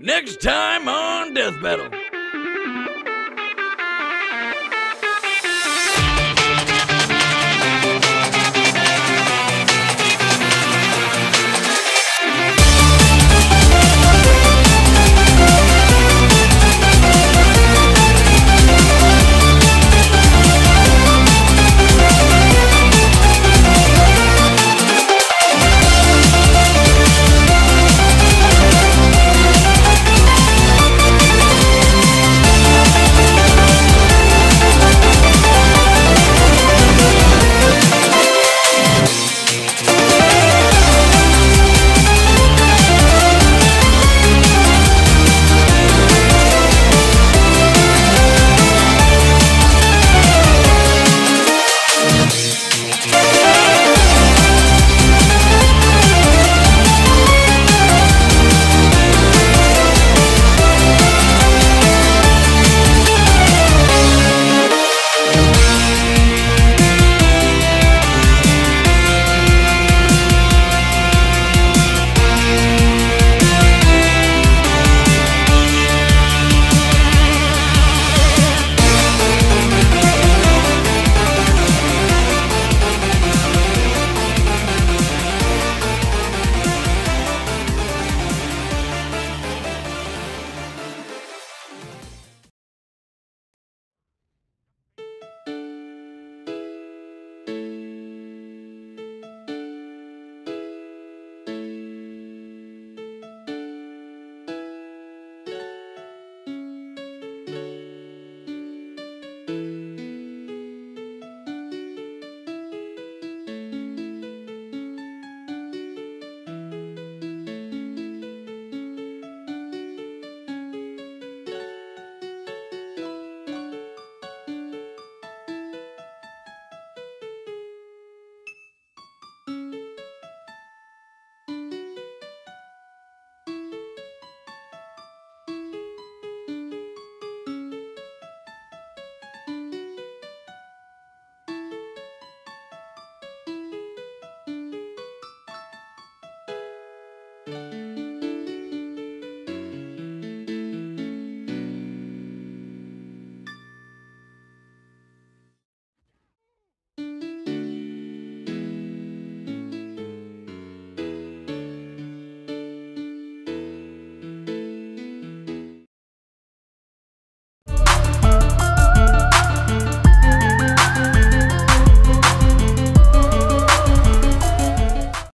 Next time on Death Battle.